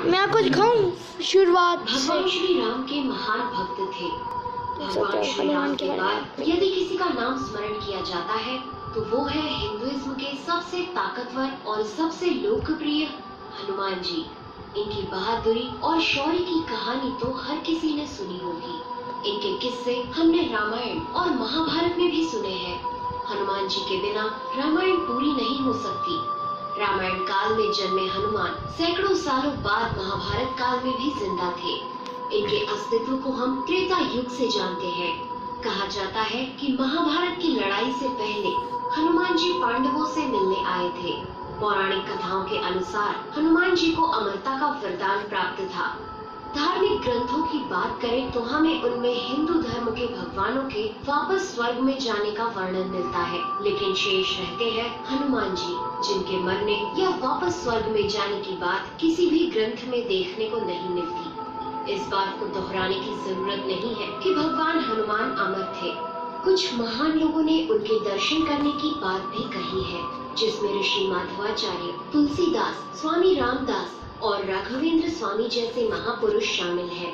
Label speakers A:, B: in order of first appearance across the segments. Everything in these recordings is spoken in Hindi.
A: मैं आपको दिखाऊँ शुरुआत
B: भगवान श्री राम के महान भक्त थे। भगवान श्री राम
A: के
B: के बाद यदि किसी का नाम स्मरण किया जाता है तो वो है हिंदुइज्म के सबसे ताकतवर और सबसे लोकप्रिय हनुमान जी। इनकी बहादुरी और शौर्य की कहानी तो हर किसी ने सुनी होगी। इनके किस्से हमने रामायण और महाभारत में भी सुने हैं। हनुमान जी के बिना रामायण पूरी नहीं हो सकती। रामायण काल में जन्मे हनुमान। सैकड़ों सालों बाद महाभारत काल में भी ज़िंदा थे। इनके अस्तित्व को हम त्रेता युग से जानते हैं। कहा जाता है कि महाभारत की लड़ाई से पहले हनुमान जी पांडवों से मिलने आए थे। पौराणिक कथाओं के अनुसार हनुमान जी को अमरता का वरदान प्राप्त था। धार्मिक ग्रंथों की बात करें तो हमें उनमें हिंदू धर्म के भगवानों के वापस स्वर्ग में जाने का वर्णन मिलता है। लेकिन शेष रहते हैं हनुमान जी, जिनके मरने या वापस स्वर्ग में जाने की बात किसी भी ग्रंथ में देखने को नहीं मिलती। इस बात को दोहराने की ज़रूरत नहीं है कि भगवान हनुमान अमर थे। कुछ महान लोगों ने उनके दर्शन करने की बात भी कही है, जिसमें ऋषि माधवाचार्य, तुलसीदास, स्वामी रामदास और राघवेंद्र स्वामी जैसे महापुरुष शामिल हैं।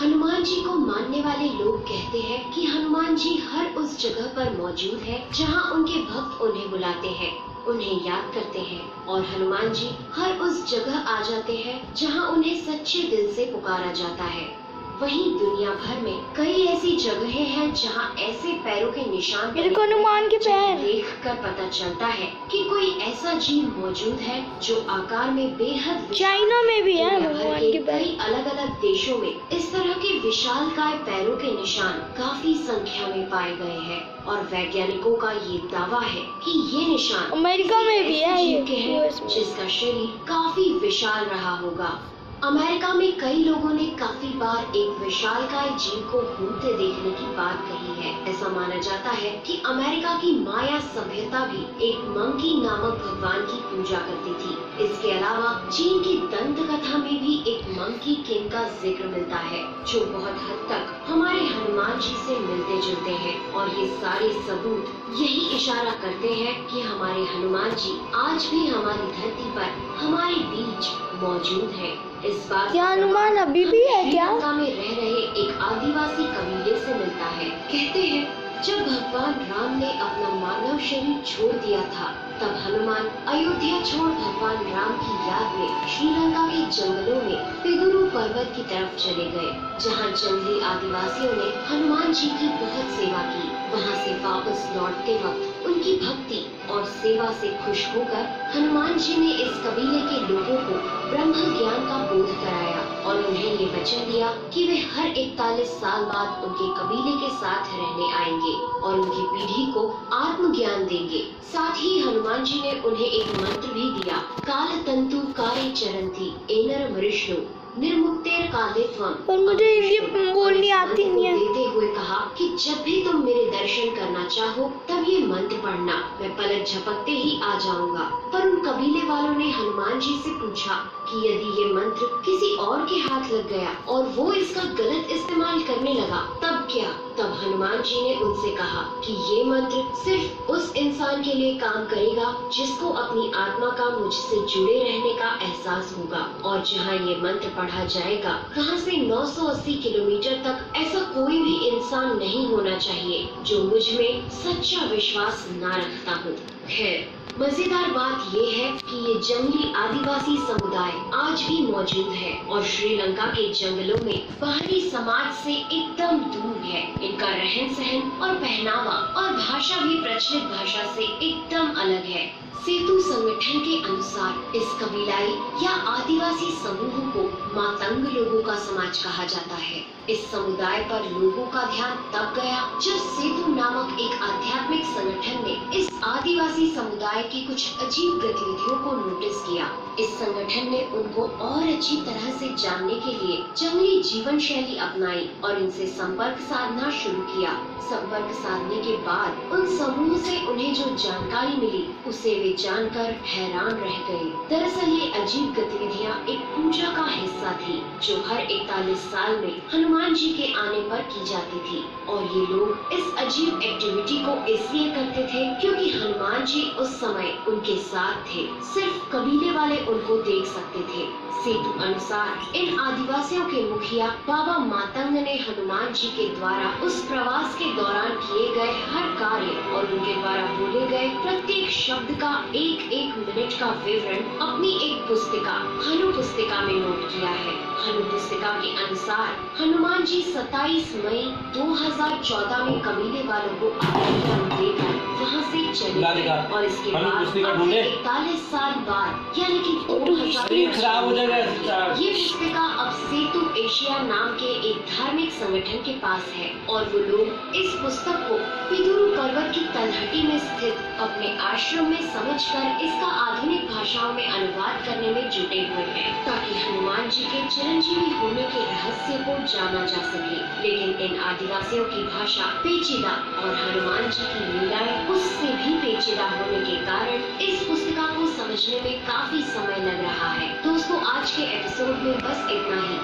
B: हनुमान जी को मानने वाले लोग कहते हैं कि हनुमान जी हर उस जगह पर मौजूद है जहाँ उनके भक्त उन्हें बुलाते हैं, उन्हें याद करते हैं और हनुमान जी हर उस जगह आ जाते हैं जहाँ उन्हें सच्चे दिल से पुकारा जाता है वहीं दुनिया भर में कई ऐसी जगहें हैं जहाँ ऐसे पैरों के निशान
A: को हनुमान के पैर।
B: देख कर पता चलता है कि कोई ऐसा जीव मौजूद है जो आकार में बेहद
A: चाइना में भी है भगवान
B: के कई अलग अलग देशों में इस तरह के विशाल काय पैरों के निशान काफ़ी संख्या में पाए गए हैं और वैज्ञानिकों का ये दावा है कि ये निशान
A: अमेरिका में भी है
B: हैं जिसका शरीर काफ़ी विशाल रहा होगा। अमेरिका में कई लोगों ने काफ़ी बार एक विशालकाय जीव को घूमते देखने की बात कही है। ऐसा माना जाता है कि अमेरिका की माया सभ्यता भी एक मंकी नामक भगवान की पूजा करती थी। इसके अलावा चीन की दंत कथा में का ज़िक्र मिलता है जो बहुत हद तक हमारे हनुमान जी से मिलते जुलते हैं। और ये सारे सबूत यही इशारा करते हैं कि हमारे हनुमान जी आज भी हमारी धरती पर हमारे बीच मौजूद हैं। इस बात
A: क्या हनुमान अभी भी है क्या?
B: में रह रहे एक आदिवासी कबीले से मिलता है। कहते हैं जब भगवान राम ने अपना मानव शरीर छोड़ दिया था, तब हनुमान अयोध्या छोड़ भगवान राम की याद में श्रीलंका के जंगलों में पिदुरु पर्वत की तरफ़ चले गए, जहाँ जंगली आदिवासियों ने हनुमान जी की बहुत सेवा की। वहाँ से वापस लौटते वक्त उनकी भक्ति और सेवा से खुश होकर हनुमान जी ने इस कबीले के लोगों को ब्रह्म ज्ञान का बोध वचन दिया कि वे हर इकतालीस साल बाद उनके कबीले के साथ रहने आएँगे और उनकी पीढ़ी को आत्मज्ञान देंगे। साथ ही हनुमान जी ने उन्हें एक मंत्र भी दिया काल तंतु कार्य थी एनर मृष्णु निर्मुक्तेर कालित्वम
A: पर मुझे ये बोलनी आती नहीं है।
B: देते हुए कहा कि जब भी तुम मेरे दर्शन करना चाहो तब ये मंत्र पढ़ना। मैं पलट झपकते ही आ जाऊँगा। पर उन कबीले वालों ने हनुमान जी से पूछा कि यदि ये मंत्र किसी और के हाथ लग गया और वो इसका गलत इस्तेमाल करने लगा हनुमान जी ने उनसे कहा कि ये मंत्र सिर्फ़ उस इंसान के लिए काम करेगा जिसको अपनी आत्मा का मुझसे जुड़े रहने का एहसास होगा। और जहाँ ये मंत्र पढ़ा जाएगा, वहाँ से 980 किलोमीटर तक ऐसा कोई भी इंसान नहीं होना चाहिए जो मुझमें सच्चा विश्वास न रखता हो। खैर मज़ेदार बात यह है कि ये जंगली आदिवासी समुदाय आज भी मौजूद है और श्रीलंका के जंगलों में बाहरी समाज से एकदम दूर है। इनका रहन सहन और पहनावा और भाषा भी प्रचलित भाषा से एकदम अलग है। सेतु संगठन के अनुसार इस कबीलाई या आदिवासी समूह को मातंग लोगों का समाज कहा जाता है। इस समुदाय पर लोगों का ध्यान तब गया जब सेतु नामक एक आध्यात्मिक संगठन ने इस आदिवासी समुदाय की कुछ अजीब गतिविधियों को नोटिस किया। इस संगठन ने उनको और अच्छी तरह से जानने के लिए जंगली जीवन शैली अपनाई और इनसे संपर्क साधना शुरू किया। संपर्क साधने के बाद उन समूह से उन्हें जो जानकारी मिली, उसे वे जानकर हैरान रह गए। दरअसल ये अजीब गतिविधियाँ एक पूजा का हिस्सा थी, जो हर इकतालीस साल में हनुमान जी के आने पर की जाती थी और ये लोग इस अजीब एक्टिविटी को इसलिए करते थे क्योंकि जी, उस समय उनके साथ थे। सिर्फ़ कबीले वाले उनको देख सकते थे। सेतु अनुसार, इन आदिवासियों के मुखिया बाबा मातंग ने हनुमान जी के द्वारा उस प्रवास के दौरान किए गए हर कार्य और उनके द्वारा बोले गए प्रत्येक शब्द का एक एक मिनट का विवरण अपनी एक पुस्तिका, हनु पुस्तिका में नोट किया है। हनु पुस्तिका के अनुसार, हनुमान जी 27 मई 2014 में कबीले वालों को आज्ञा देकर वहाँ से चले और इसके बाद
C: ढूंढे।
B: से इकतालीस साल बाद यानी कि
C: खराब हो जाएगा
B: ये पुस्तिका एशिया नाम के एक धार्मिक संगठन के पास है और वो लोग इस पुस्तक को पिदुरु पर्वत की तलहटी में स्थित अपने आश्रम में समझकर इसका आधुनिक भाषाओं में अनुवाद करने में जुटे हुए हैं, ताकि हनुमान जी के चिरंजीवी होने के रहस्य को जाना जा सके। लेकिन इन आदिवासियों की भाषा पेचीदा और हनुमान जी की लीलाएँ उससे भी पेचीदा होने के कारण इस पुस्तिका को समझने में काफ़ी समय लग रहा है। दोस्तों, आज के एपिसोड में बस इतना ही।